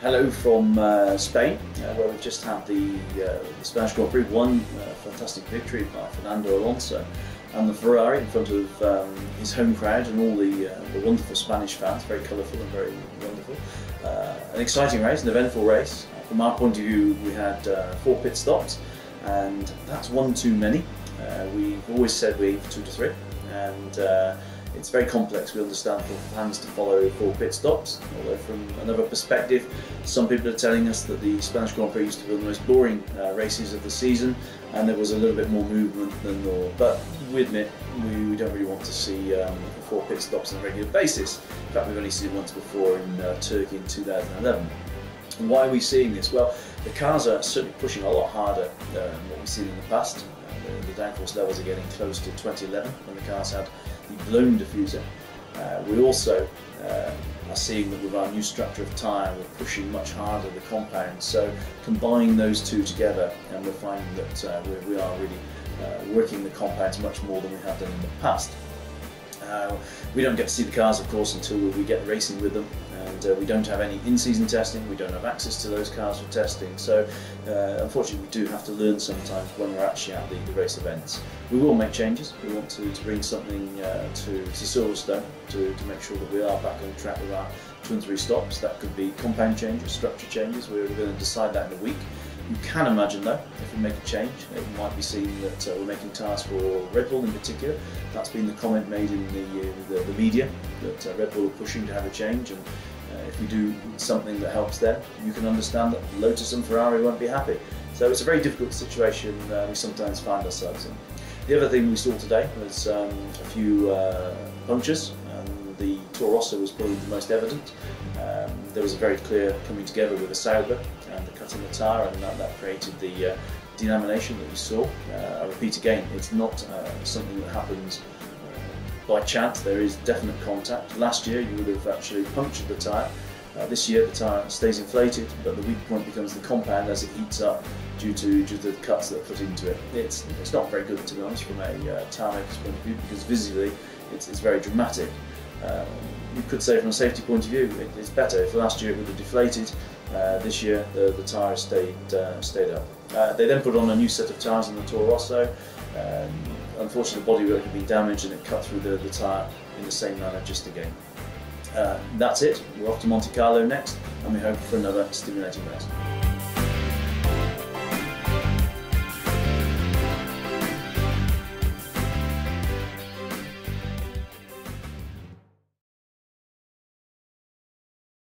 Hello from uh, Spain, uh, where we've just had the, uh, the Spanish Grand Prix, one uh, fantastic victory by Fernando Alonso and the Ferrari in front of um, his home crowd and all the, uh, the wonderful Spanish fans, very colourful and very wonderful. Uh, an exciting race, an eventful race. From our point of view, we had four pit stops, and that's one too many. we've always said we aim for two to three, and it's very complex, we understand, for fans to follow four pit stops, although from another perspective, some people are telling us that the Spanish Grand Prix used to be the most boring uh, races of the season and there was a little bit more movement than normal. But we admit we don't really want to see um, four pit stops on a regular basis. In fact, we've only seen once before in uh, Turkey in 2011. And why are we seeing this? Well, the cars are certainly pushing a lot harder than what we've seen in the past. Uh, the downforce levels are getting close to 2011 when the cars had the blown diffuser. Uh, we also uh, are seeing that with our new structure of tyre we're pushing much harder the compound so combining those two together and we're finding that uh, we, we, are really uh, working the compounds much more than we have done in the past. Uh, we don't get to see the cars of course until we get racing with them and uh, we don't have any in-season testing, we don't have access to those cars for testing, so uh, unfortunately we do have to learn sometimes when we're actually at the, the race events. We will make changes, we want to, to bring something uh, to, to Silverstone to, to make sure that we are back on track with our two and three stops. That could be compound changes, structure changes, we're going to decide that in a week. You can imagine though, if we make a change, it might be seen that uh, we're making tasks for Red Bull in particular. That's been the comment made in the, uh, the, the, media, that uh, Red Bull are pushing to have a change and uh, if we do something that helps them, you can understand that Lotus and Ferrari won't be happy. So it's a very difficult situation uh, we sometimes find ourselves in. The other thing we saw today was um, a few uh, punctures. The Toro Rosso was probably the most evident. Um, there was a very clear coming together with the Sauber and the cutting in the tyre and that, that created the uh, delamination that we saw. Uh, I repeat again, it's not uh, something that happens by chance there is definite contact. Last year you would have actually punctured the tyre. Uh, this year the tyre stays inflated but the weak point becomes the compound as it heats up due to, due to the cuts that are put into it. It's, it's not very good to be honest from a uh, tyre maker's point of view because visually it's, it's very dramatic. Um, you could say from a safety point of view it, it's better. If last year it would have deflated, uh, this year the, the tyre stayed, uh, stayed up. Uh, they then put on a new set of tyres in the Toro Rosso. Um, unfortunately, the bodywork had been damaged and it cut through the, the tyre in the same manner just again. Uh, that's it. We're off to Monte Carlo next, and we hope for another stimulating race.